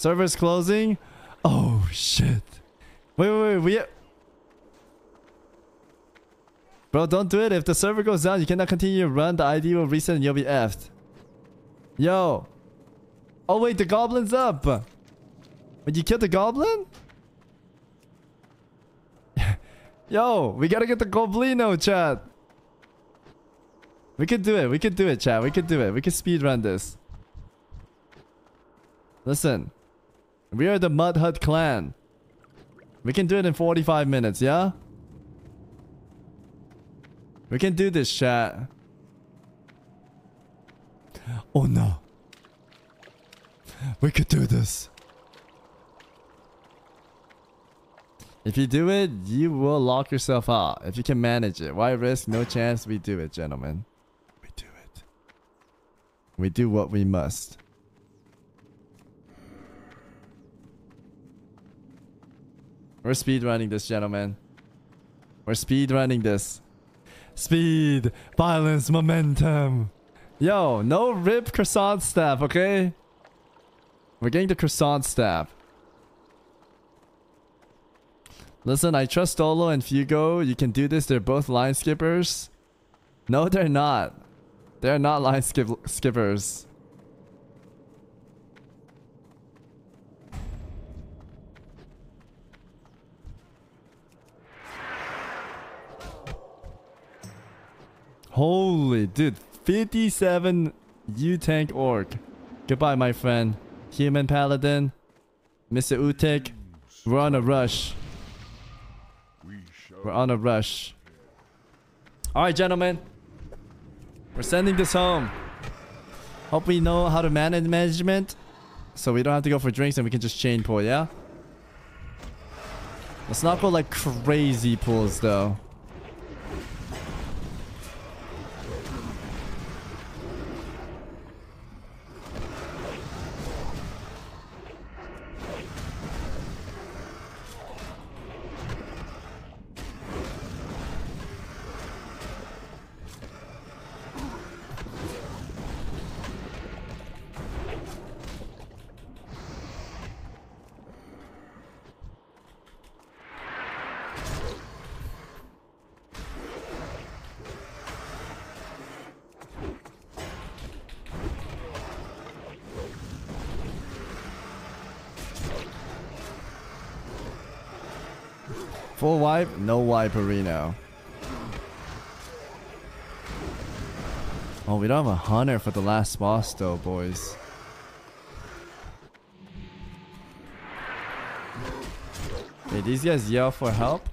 Server's closing. Oh shit. Wait, wait, wait. We. Bro, don't do it. If the server goes down, you cannot continue to run. The ID will reset and you'll be effed. Yo. Oh wait, the goblin's up. Wait, you kill the goblin? Yo, we gotta get the goblino, chat. We can do it. We can do it, chat. We can do it. We can speed run this. Listen. We are the Mud Hut clan. We can do it in 45 minutes, yeah? We can do this, chat. Oh no. We could do this. If you do it, you will lock yourself out. If you can manage it. Why risk? No chance. We do it, gentlemen. We do it. We do what we must. We're speed running this, gentlemen. We're speed running this. Speed, violence, momentum. Yo, no rip croissant staff, okay? We're getting the croissant staff. Listen, I trust Dolo and Fugo. You can do this. They're both line skippers. No, they're not. They're not line skip skippers. Holy dude, 57 U-Tank Orc. Goodbye, my friend. Human Paladin. Mr. Utek. We're on a rush. We're on a rush. Alright, gentlemen. We're sending this home. Hope we know how to manage management. So we don't have to go for drinks and we can just chain pull, yeah? Let's not go like crazy pulls though. Full wipe? No wipe Reno. Oh, we don't have a hunter for the last boss though, boys. Hey, these guys yell for help.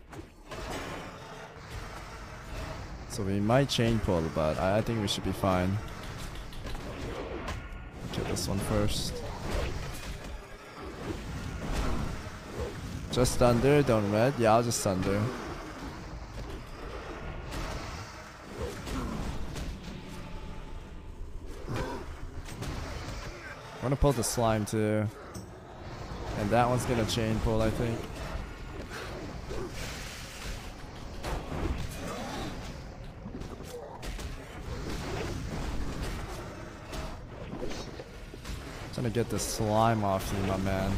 So we might chain pull, but I, I think we should be fine. Get this one first. Just thunder, don't red. Yeah, I'll just thunder. I'm gonna pull the slime too. And that one's gonna chain pull, I think. Trying to get the slime off you, my man.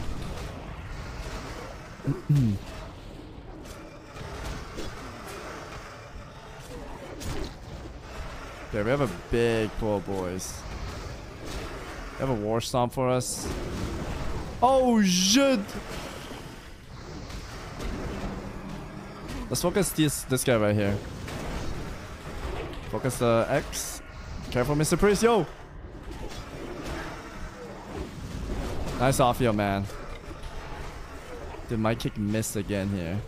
Okay, we have a big pull, boys. We have a war stomp for us. Oh shit! Let's focus this this guy right here. Focus the X. Careful, Mr. Priest, yo! Nice off yo, man. Dude, my kick miss again here.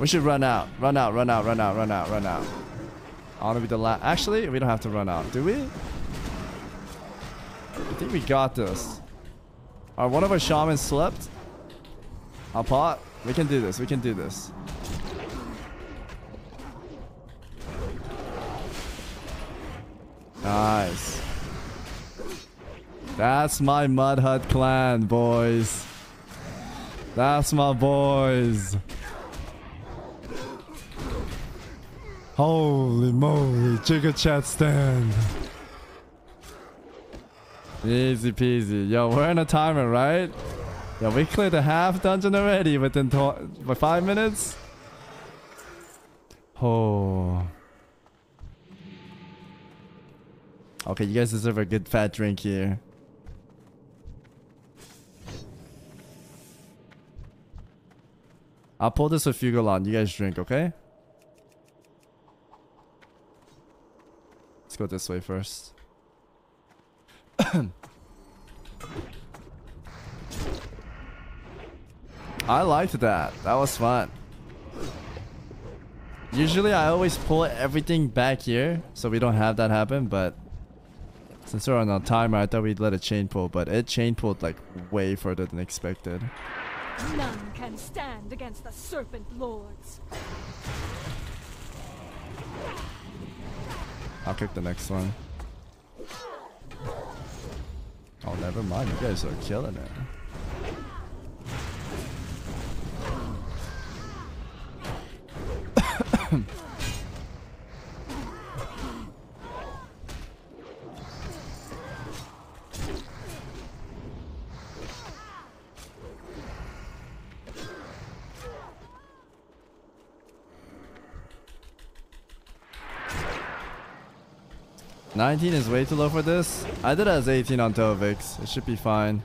We should run out. Run out, run out, run out, run out, run out. I want to be the last. Actually, we don't have to run out. Do we? I think we got this. Alright, one of our shamans slept. I'll pot. We can do this. We can do this. Nice. That's my Mud Hut clan, boys. That's my boys. Holy moly, Jigga Chat stand. Easy peasy. Yo, we're in a timer, right? Yeah, we cleared a half dungeon already within by five minutes. Oh. Okay, you guys deserve a good fat drink here. I'll pull this with Fugolon. You guys drink, okay? Let's go this way first. I liked that. That was fun. Usually I always pull everything back here so we don't have that happen, but since we're on a timer, I thought we'd let it chain pull, but it chain pulled like way further than expected. None can stand against the Serpent Lords. I'll kick the next one. Oh, never mind. You guys are killing it. Nineteen is way too low for this. I did as 18 on Tovix. It should be fine.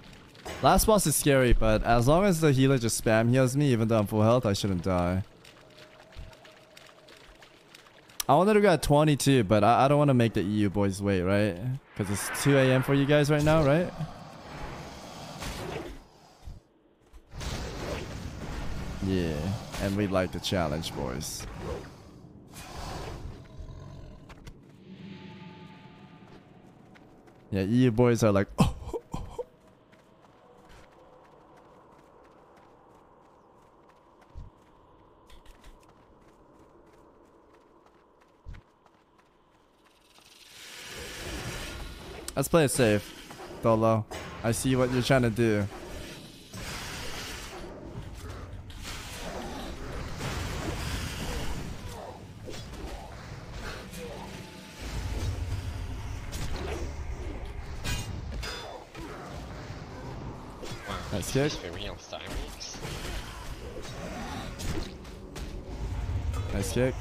Last boss is scary, but as long as the healer just spam heals me, even though I'm full health, I shouldn't die. I wanted to go at 22, but I, I don't want to make the EU boys wait, right? Because it's 2 a.m. for you guys right now, right? Yeah, and we like the challenge, boys. Yeah, EU boys are like, oh, Let's play it safe, Dolo. I see what you're trying to do. Nice kick. For real, Star Weeks. Nice kick.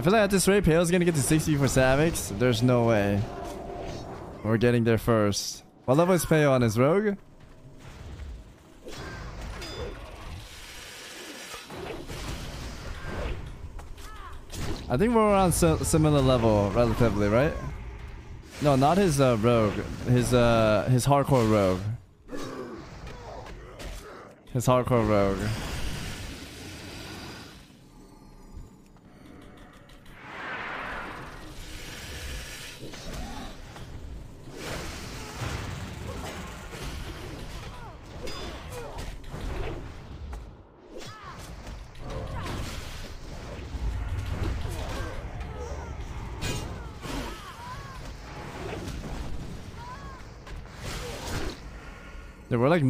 I feel like at this rate, Pale's gonna get to 60 for Savix. There's no way. We're getting there first. What level is Pale on his rogue? I think we're si similar level, relatively, right? No, not his uh, rogue. His uh, his hardcore rogue. His hardcore rogue.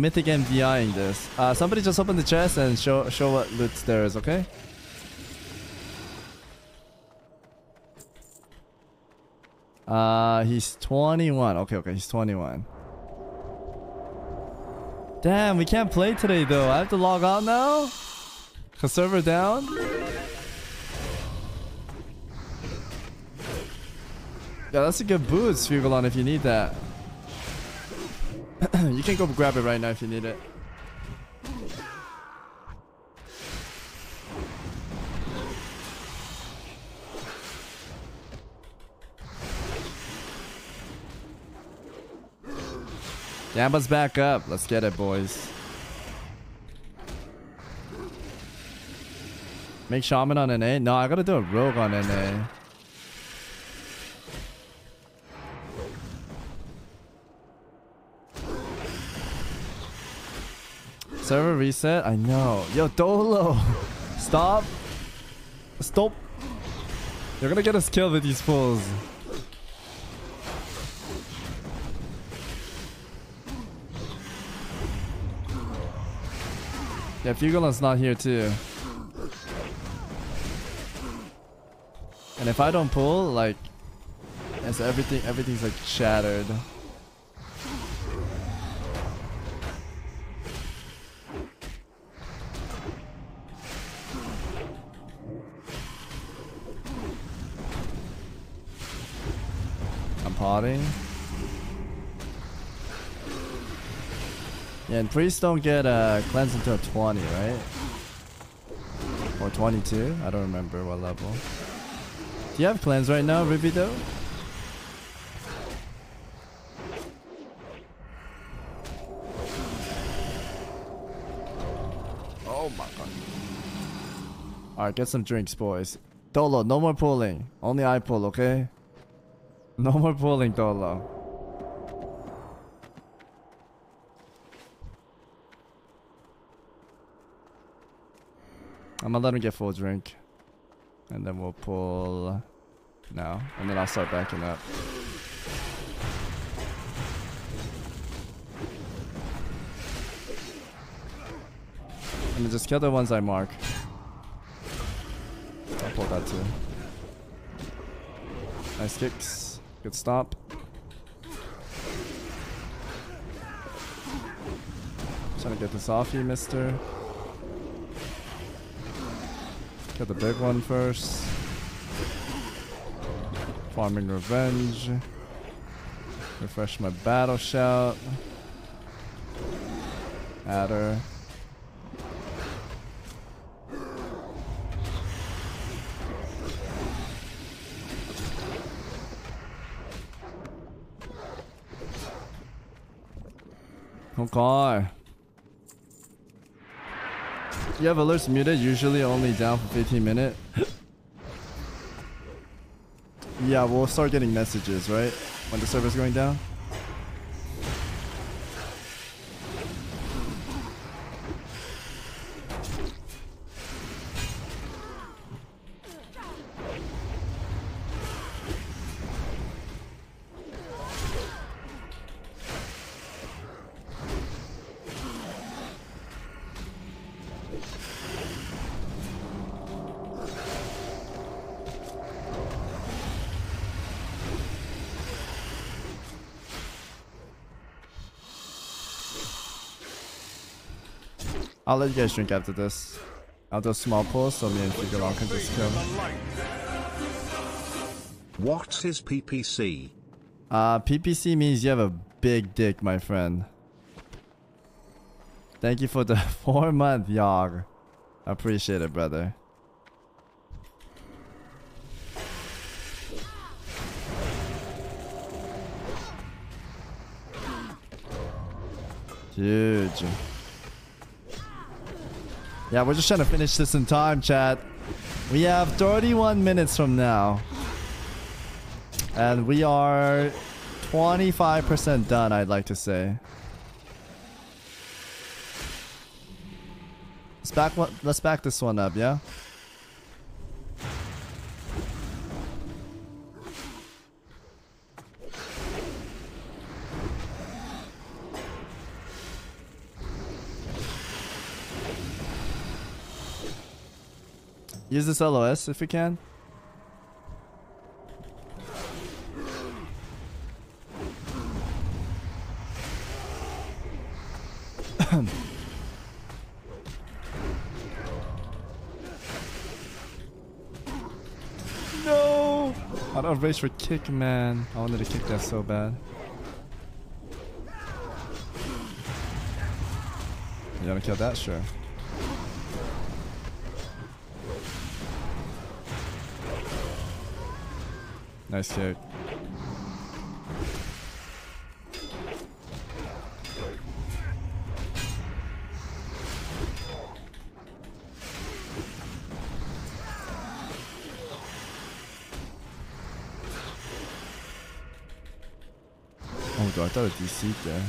Mythic MVIing this. Uh, somebody just open the chest and show show what loot there is, okay? Uh, he's 21. Okay, okay, he's 21. Damn, we can't play today though. I have to log out now? Cause server down? Yeah, that's a good boost, Fugolon, if you need that. you can go grab it right now if you need it. Yamba's back up. Let's get it, boys. Make Shaman on NA? No, I gotta do a Rogue on NA. Server reset? I know. Yo, Dolo! Stop! Stop! You're gonna get us killed with these fools. Yeah, Fugolan's not here too. And if I don't pull, like, it's everything, everything's like shattered. Potting. Yeah, and priests don't get uh, cleanse until 20, right? Or 22? I don't remember what level. Do you have cleanse right now, Ribido? Oh my god. Alright, get some drinks, boys. Dolo, no more pulling. Only I pull, okay? No more pulling, Dolo. I'm gonna let him get full drink. And then we'll pull now. And then I'll start backing up. And just kill the ones I mark. I'll pull that too. Nice kicks. Good stop. Trying to get this off you, mister. Get the big one first. Farming revenge. Refresh my battle shout. Adder. Okay. You have alerts muted, usually only down for 15 minutes. yeah, we'll start getting messages, right? When the server's going down. I'll let you guys drink after this. I'll do a small pause so me and Figurong can just kill. What is his PPC? Uh, PPC means you have a big dick, my friend. Thank you for the four month yog. Appreciate it, brother. Huge. Yeah, we're just trying to finish this in time, chat. We have 31 minutes from now. And we are 25% done, I'd like to say. Let's back one let's back this one up, yeah? Use this LOS if we can. no! I don't race for kick, man. I wanted to kick that so bad. You wanna kill that? Sure. Nice kick. Oh god, I thought it DC'd there.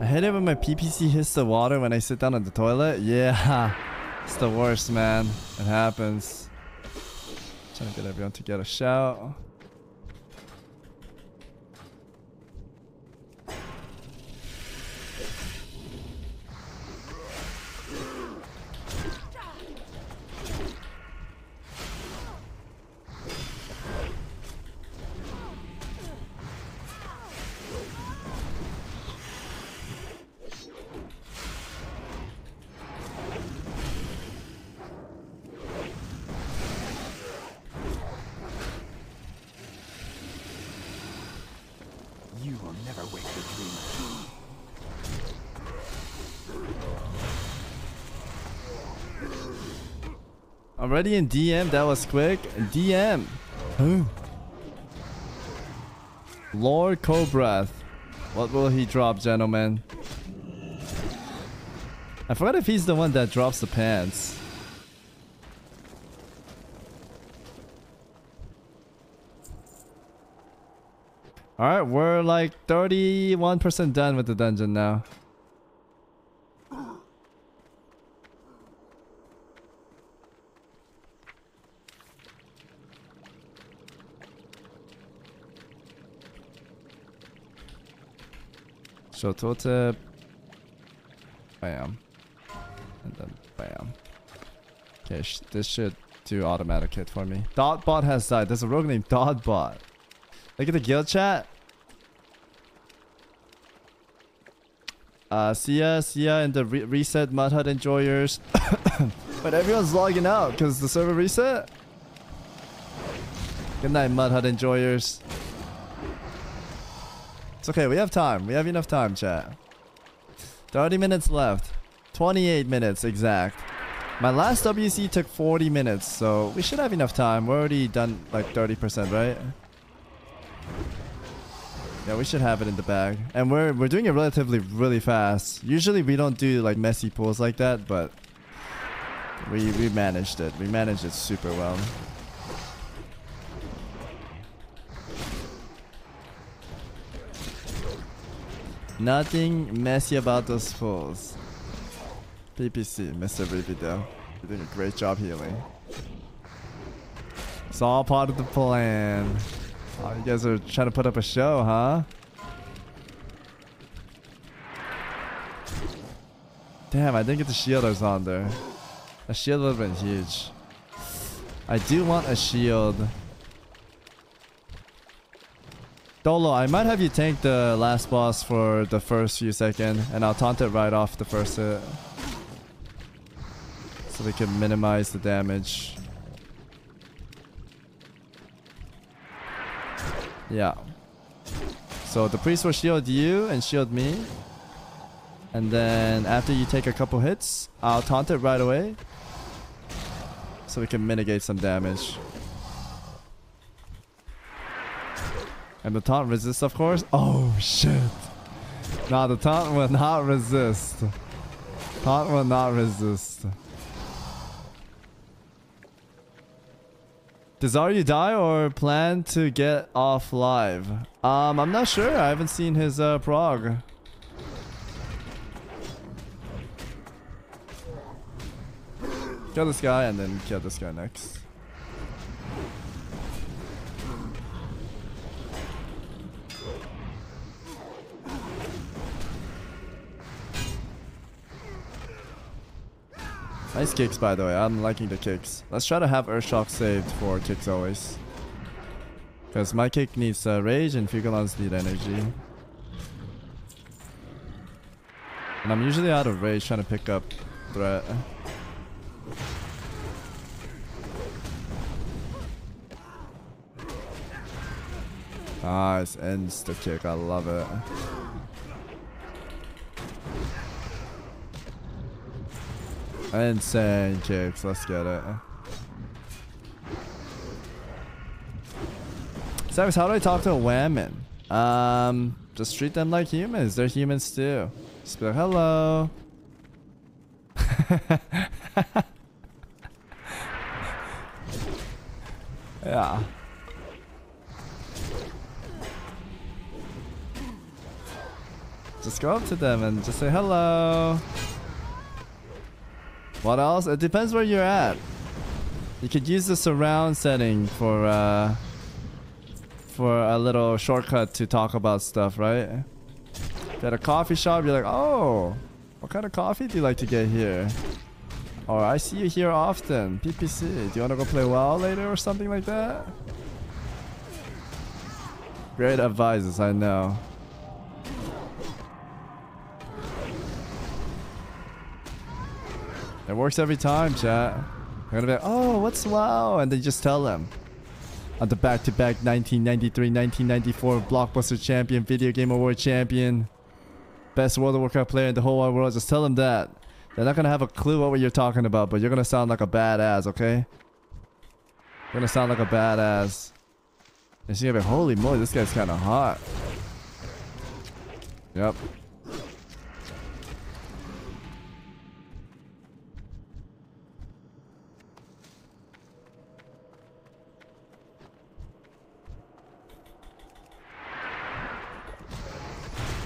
I hate it when my PPC hits the water when I sit down on the toilet. Yeah, it's the worst, man. It happens. Trying to get everyone to get a shout. Already in DM? That was quick. DM. Lord Cobrahn. What will he drop, gentlemen? I forgot if he's the one that drops the pants. Alright, we're like 31% done with the dungeon now. So tote bam. And then bam. Okay sh this should do automatic hit for me. Dotbot has died. There's a rogue named dotbot. Look at the guild chat? Uh see ya see ya in the re reset mud hut enjoyers. But everyone's logging out because the server reset? Good night mud hut enjoyers it's okay, we have time. We have enough time, chat. 30 minutes left. 28 minutes exact. My last WC took 40 minutes, so we should have enough time. We're already done like 30%, right? Yeah, we should have it in the bag. And we're we're doing it relatively really fast. Usually we don't do like messy pulls like that, but we we managed it. We managed it super well. Nothing messy about those fools. PPC, Mr. Ribido. You're doing a great job healing. It's all part of the plan. Oh, you guys are trying to put up a show, huh? Damn, I didn't get the shielders on there. A shield would have been huge. I do want a shield. Dolo, I might have you tank the last boss for the first few seconds, and I'll taunt it right off the first hit. So we can minimize the damage. Yeah. So the priest will shield you and shield me. And then after you take a couple hits, I'll taunt it right away. So we can mitigate some damage. And the taunt resists, of course. Oh, shit. Nah, the taunt will not resist. Taunt will not resist. Does Aryu die or plan to get off live? Um, I'm not sure. I haven't seen his uh, prog. Kill this guy and then kill this guy next. Nice kicks, by the way. I'm liking the kicks. Let's try to have Earthshock saved for kicks always. Because my kick needs uh, rage and Fugolons need energy. And I'm usually out of rage trying to pick up threat. Nice, ends the kick. I love it. Insane kicks. Let's get it. Samus, how do I talk to a woman? Um, just treat them like humans. They're humans too. Just be like, hello. yeah. Just go up to them and just say hello. What else? It depends where you're at. You could use the surround setting for uh, for a little shortcut to talk about stuff, right? If at a coffee shop, you're like, oh, what kind of coffee do you like to get here? Or I see you here often. PPC. Do you want to go play WoW later or something like that? Great advices, I know. It works every time, chat. They're gonna be like, oh, what's WoW? And they just tell them. On the back-to-back 1993, 1994 Blockbuster Champion, Video Game Award Champion, best World of Warcraft player in the whole wide world. Just tell them that. They're not gonna have a clue what you're talking about, but you're gonna sound like a badass, okay? You're gonna sound like a badass. And she's gonna be, holy moly, this guy's kind of hot. Yep.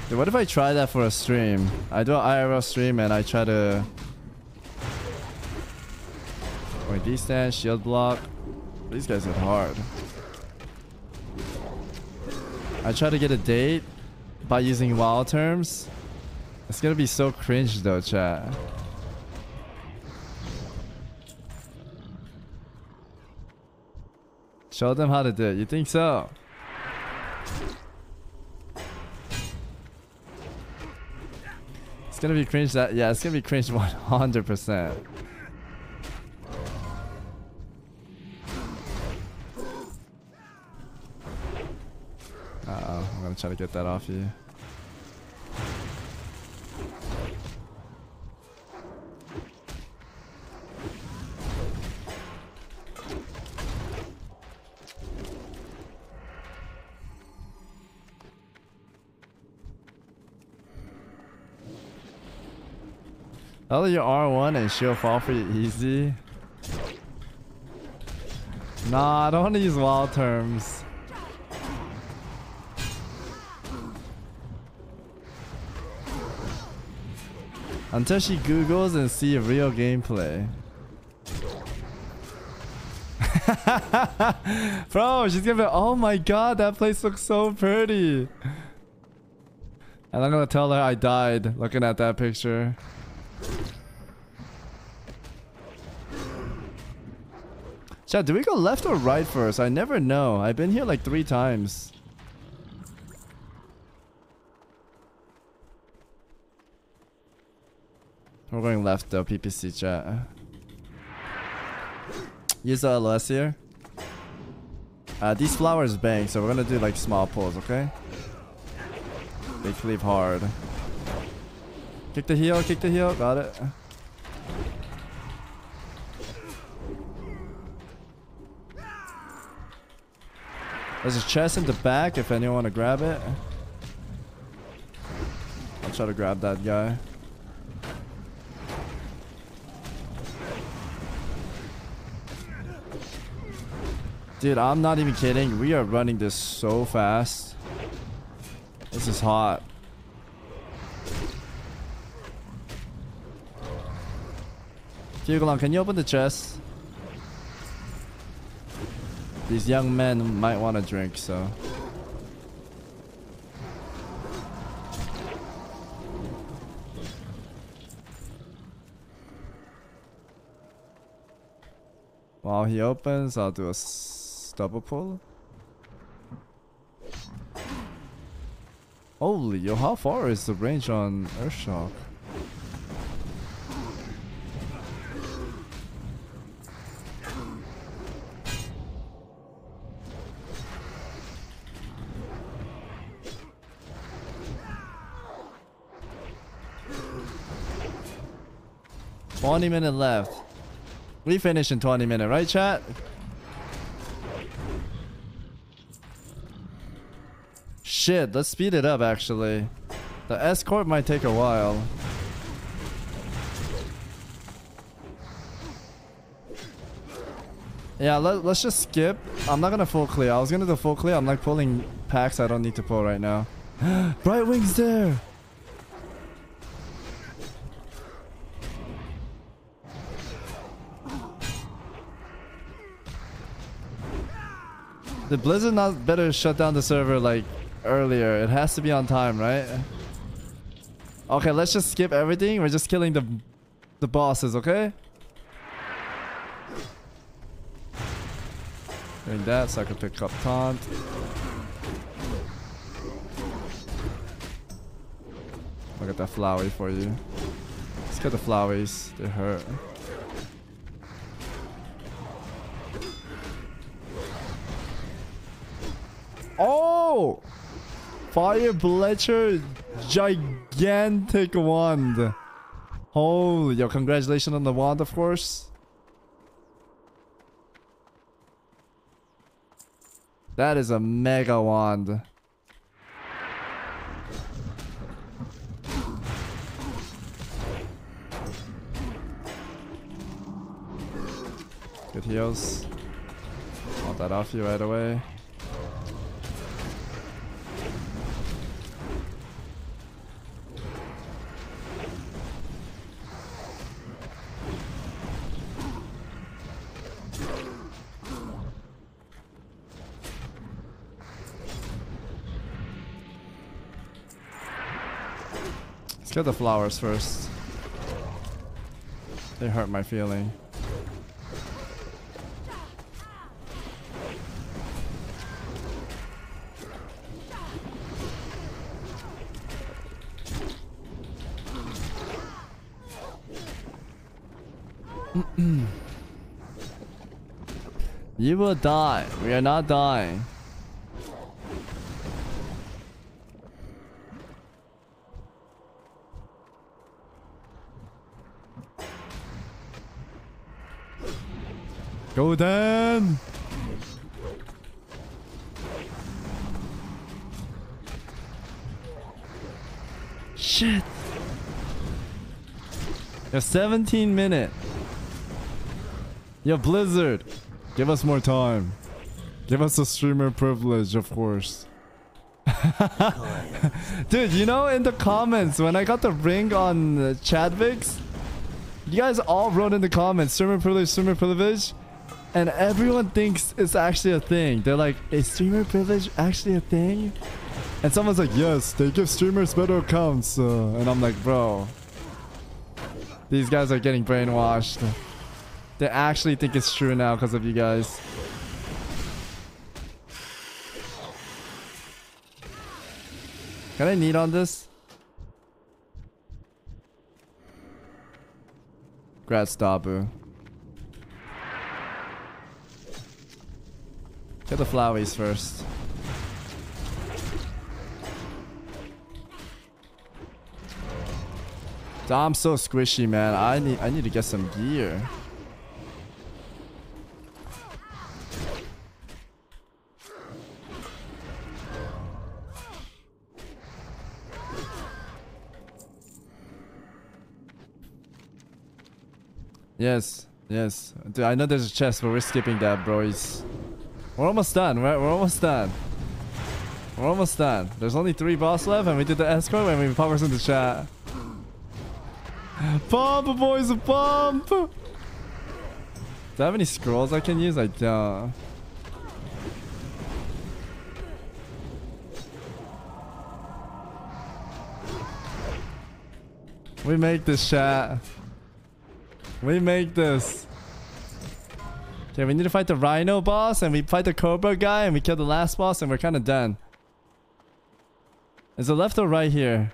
Dude, what if I try that for a stream? I do an IRL stream and I try to... Wait, D-stand, shield block. These guys hit hard. I try to get a date by using wild terms. It's gonna be so cringe though, chat. Show them how to do it. You think so? It's gonna be cringe that yeah, it's gonna be cringe 100%. Uh oh, I'm gonna try to get that off you. Oh, your R1 and she'll fall for you easy. Nah, I don't want to use wild terms. Until she googles and see real gameplay. Bro, she's gonna be, oh my god, that place looks so pretty. And I'm gonna tell her I died looking at that picture. Chat, do we go left or right first? I never know. I've been here like three times. We're going left though, PPC chat. Use the LS here. Uh, these flowers bang, so we're gonna do like small pulls, okay? They cleave hard. Kick the heel, kick the heel, got it. There's a chest in the back if anyone want to grab it. I'll try to grab that guy. Dude, I'm not even kidding. We are running this so fast. This is hot. Fugalon, can you open the chest? These young men might want to drink, so. While he opens, I'll do a double pull. Holy, yo, how far is the range on Earthshock? Twenty minutes left. We finish in 20 minutes, right chat? Shit, let's speed it up actually. The escort might take a while. Yeah, let, let's just skip. I'm not gonna full clear. I was gonna do full clear. I'm like pulling packs I don't need to pull right now. Bright Wing's there! The Blizzard not better shut down the server like earlier. It has to be on time, right? Okay, let's just skip everything. We're just killing the the bosses, okay? Doing that so I can pick up taunt. Look at that flowery for you. Let's get the flowers. They hurt. Fire Bleacher gigantic wand. Holy, yo, congratulations on the wand, of course. That is a mega wand. Good heals. Want that off you right away. Get the flowers first. They hurt my feeling. you will die. We are not dying. Go Dan! Shit! You have 17 minute. Yo, Blizzard, give us more time. Give us a streamer privilege, of course. Dude, you know in the comments when I got the ring on Chadwick's, you guys all wrote in the comments streamer privilege, streamer privilege, and everyone thinks it's actually a thing. They're like, is streamer privilege actually a thing? And someone's like, yes, they give streamers better accounts. Uh, and I'm like, bro, these guys are getting brainwashed. They actually think it's true now because of you guys. Can I need on this? Grats, Dabu. Get the flowers first. I'm so squishy, man. I need I need to get some gear. Yes, yes. Dude, I know there's a chest, but we're skipping that, boys. We're almost done. We're, we're almost done. We're almost done. There's only three boss left, and we did the escort, and we pop us in the chat. Pump, boys, pump! Do I have any scrolls I can use? I don't. We make this chat. We make this. Okay, we need to fight the Rhino boss, and we fight the Cobra guy, and we kill the last boss, and we're kind of done. Is it left or right here?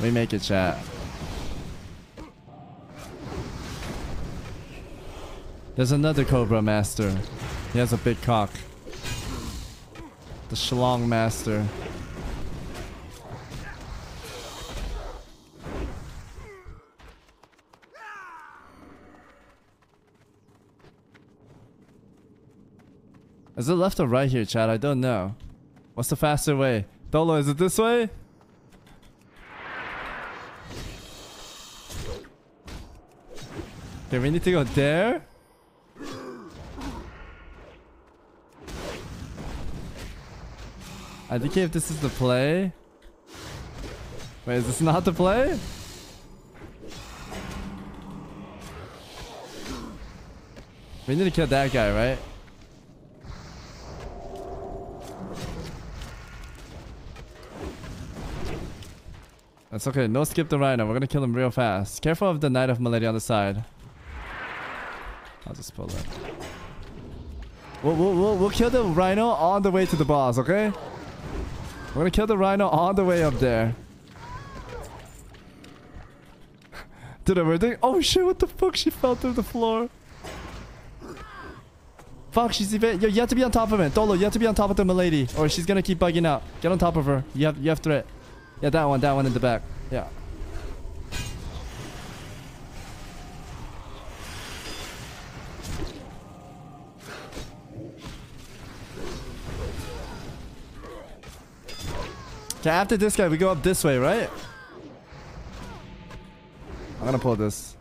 We make it, chat. There's another Cobra Master. He has a big cock. The Shlong Master. Is it left or right here, Chad? I don't know. What's the faster way? Dolo, is it this way? Okay, we need to go there. I think if this is the play... Wait, is this not the play? We need to kill that guy, right? That's okay. No skip the rhino. We're gonna kill him real fast. Careful of the Knight of Milady on the side. I'll just pull it. We'll, we'll, we'll, we'll kill the rhino on the way to the boss, okay? We're gonna kill the rhino on the way up there. Dude, we're doing- Oh shit, what the fuck? She fell through the floor. Fuck, she's even- Yo, you have to be on top of it. Dolo, you have to be on top of the milady. Or she's gonna keep bugging out. Get on top of her. You have, you have threat. Yeah, that one, that one in the back. Yeah. Okay, after this guy, we go up this way, right? I'm gonna pull this.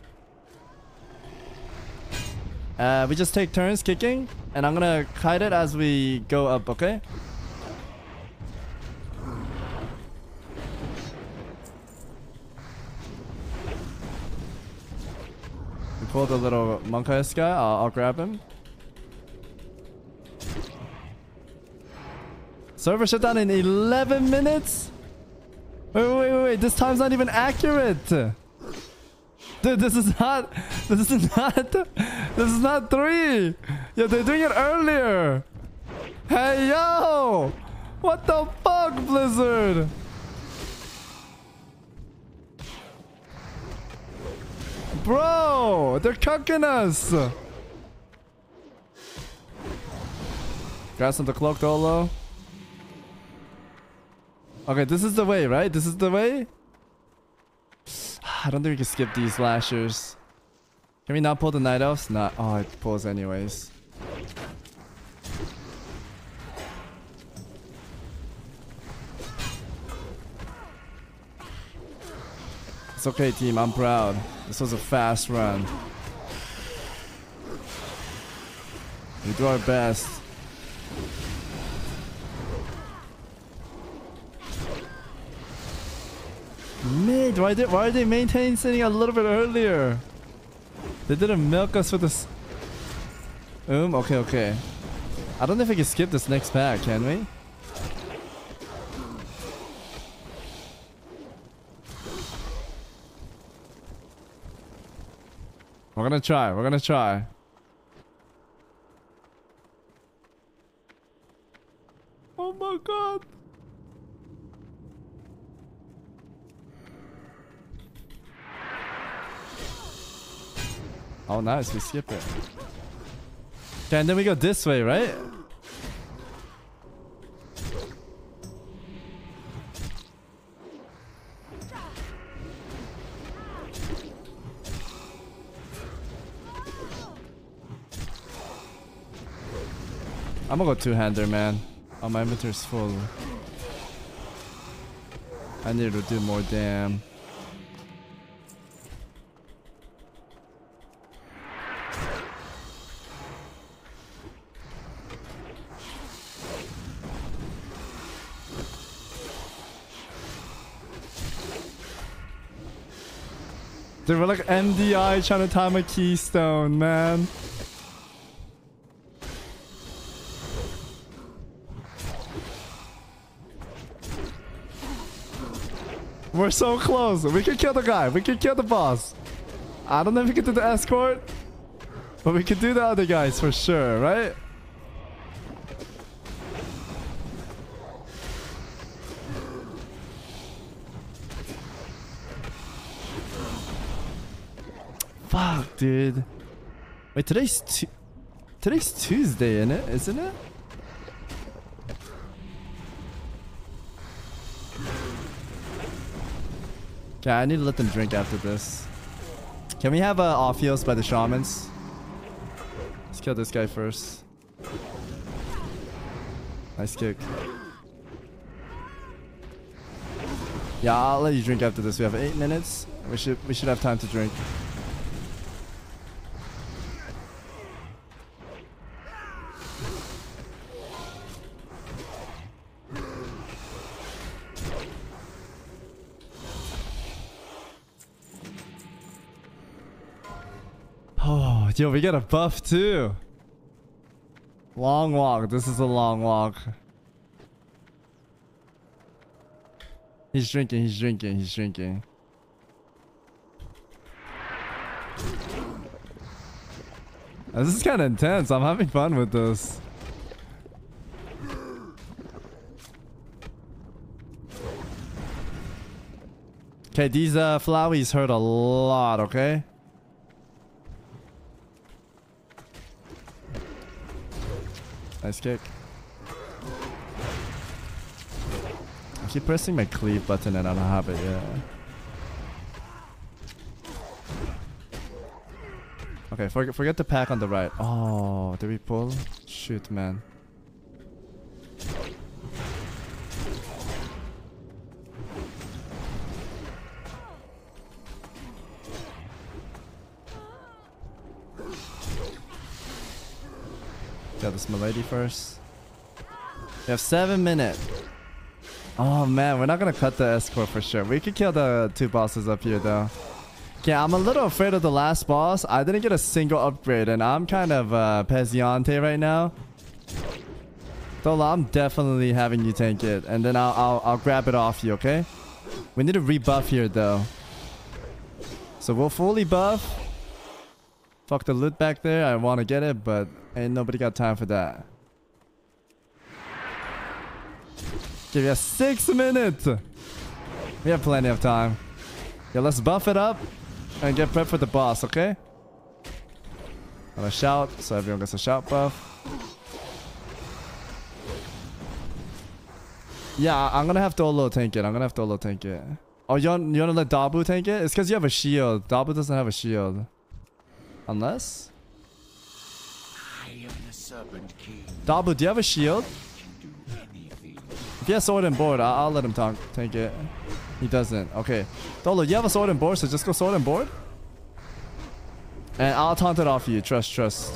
Uh, we just take turns kicking, and I'm gonna kite it as we go up, okay? Pull the little monkey guy. I'll, I'll grab him. Server shut down in 11 minutes? Wait, wait, wait, wait. This time's not even accurate. Dude, this is not... This is not... This is not 3. Yeah, they're doing it earlier. Hey, yo! What the fuck, Blizzard? Bro, they're cucking us. Grab some the cloak, Dolo. Okay, this is the way, right? This is the way? I don't think we can skip these lashers. Can we not pull the night elves? Not. Oh, it pulls anyways. It's okay, team. I'm proud. This was a fast run. We do our best. Mid, why did why are they maintaining sitting a little bit earlier? They didn't milk us for this. Um, okay, okay. I don't know if we can skip this next pack, can we? We're gonna try, we're gonna try. Oh my god. Oh, nice. We skip it. Okay, and then we go this way, right? I'm gonna go two-hander, man. Oh, my inventory's full. I need to do more damn. They were like MDI trying to time a keystone, man. We're so close. We can kill the guy. We can kill the boss. I don't know if we can do the escort. But we can do the other guys for sure, right? Fuck, dude. Wait, today's today's Tuesday, isn't it? Isn't it? Okay, I need to let them drink after this. Can we have uh, off heals by the shamans? Let's kill this guy first. Nice kick. Yeah, I'll let you drink after this. We have eight minutes. We should we should have time to drink. Yo, we got a buff too. Long walk. This is a long walk. He's drinking, he's drinking, he's drinking. This is kind of intense. I'm having fun with this. Okay, these uh, flowers hurt a lot, okay? Nice kick. I keep pressing my cleave button and I don't have it yet. Okay, forget, forget the pack on the right. Oh, did we pull? Shoot, man. This milady first. We have seven minutes. Oh man, we're not gonna cut the escort for sure. We could kill the two bosses up here though. Yeah, I'm a little afraid of the last boss. I didn't get a single upgrade and I'm kind of uh, Peziante right now. Dola, I'm definitely having you tank it and then I'll, I'll, I'll grab it off you, okay? We need to rebuff here though. So we'll fully buff. Fuck the loot back there. I want to get it, but ain't nobody got time for that. Give you six minutes. We have plenty of time. Yeah, let's buff it up and get prepped for the boss, okay? I'm gonna shout, so everyone gets a shout buff. Yeah, I'm gonna have to Dolo tank it. I'm gonna have to Dolo tank it. Oh, you want, you wanna let Dabu tank it? It's because you have a shield. Dabu doesn't have a shield. Unless? I am the Serpent King. Dabu, do you have a shield? Can do anything. If he has sword and board, I'll, I'll let him tank, tank it. He doesn't. Okay. Dolo, you have a sword and board, so just go sword and board. And I'll taunt it off you. Trust, trust.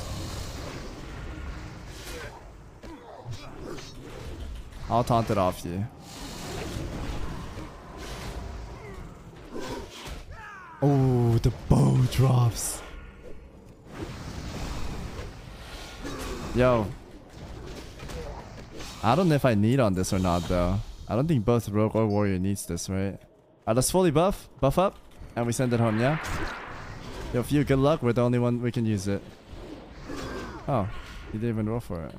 I'll taunt it off you. Oh, the bow drops. Yo. I don't know if I need on this or not though. I don't think both Rogue or Warrior needs this, right? Alright, let's fully buff. Buff up. And we send it home, yeah? Yo, Few, good luck. We're the only one we can use it. Oh. You didn't even roll for it.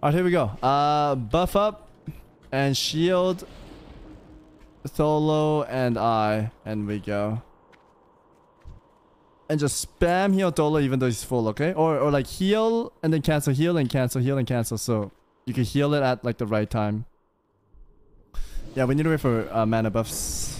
Alright, here we go. Uh, buff up and shield Tholo and I, and we go. And just spam heal Tholo even though he's full, okay? Or or like heal and then cancel, heal and cancel, heal and cancel. So you can heal it at like the right time. Yeah, we need to wait for uh, mana buffs.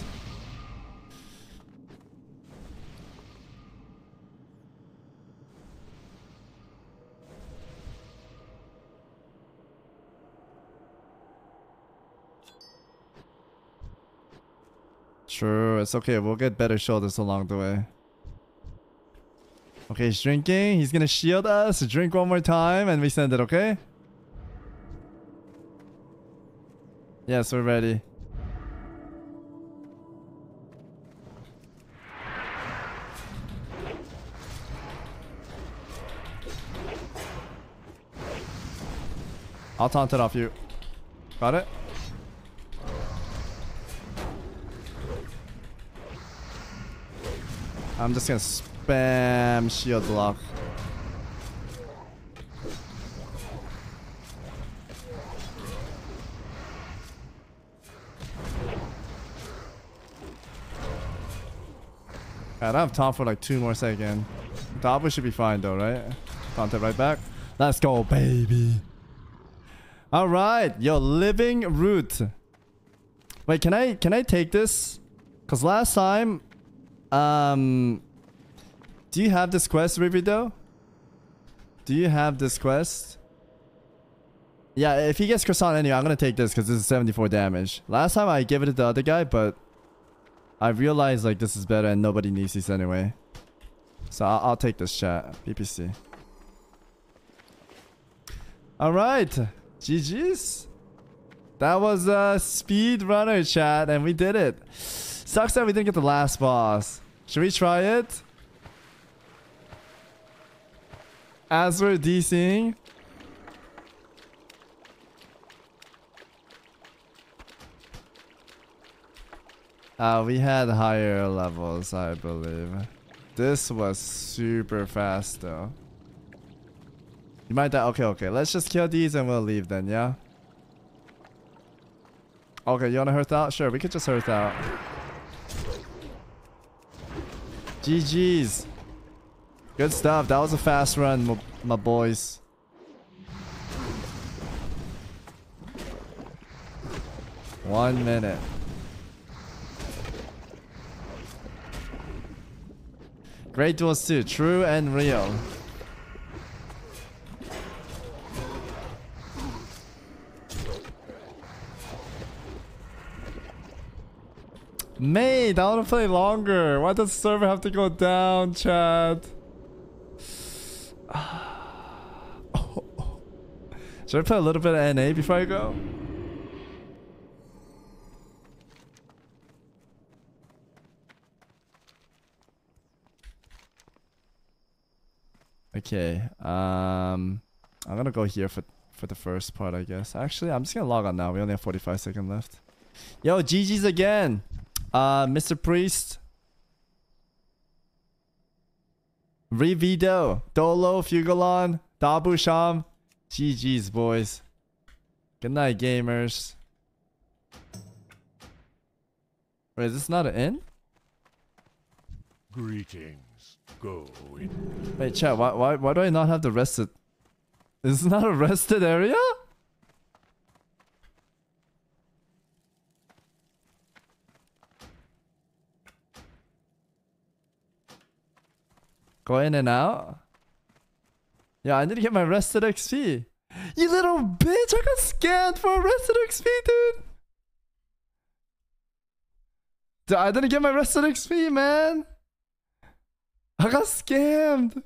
Sure, it's okay. We'll get better shoulders along the way. Okay, he's drinking. He's gonna shield us. Drink one more time and we send it, okay? Yes, we're ready. I'll taunt it off you. Got it? I'm just gonna spam shield block. I don't have time for like two more seconds. Dabu should be fine though, right? Contact right back. Let's go, baby. All right, yo, living root. Wait, can I can I take this? Cause last time, um, do you have this quest, Revido? Do you have this quest? Yeah, if he gets croissant anyway, I'm gonna take this because this is 74 damage. Last time I gave it to the other guy, but I realized like this is better and nobody needs this anyway. So I'll, I'll take this chat. PPC. Alright. GG's. That was a speed runner chat, and we did it. Sucks that we didn't get the last boss. Should we try it? As we're DCing. Uh, we had higher levels, I believe. This was super fast, though. You might die. Okay, okay. Let's just kill these and we'll leave then, yeah? Okay, you wanna hurt out? Sure, we could just hurt out. GG's. Good stuff. That was a fast run, my, boys. One minute. Great duels too. True and real. Mate, I want to play longer. Why does the server have to go down, Chad? Should I play a little bit of NA before I go? Okay. Um, I'm gonna go here for for the first part, I guess. Actually, I'm just gonna log on now. We only have 45 seconds left. Yo, GG's again. Uh, Mr. Priest. Revido, Dolo, Fugalon, Dabu Sham. GG's, boys. Good night, gamers. Wait, is this not an in? Greetings. Go in. Wait, chat, why, why, why do I not have the rested? Is this not a rested area? Go in and out? Yeah, I need to get my rested XP. You little bitch, I got scanned for rested XP, dude. Dude, I didn't get my rested XP, man. I got scammed.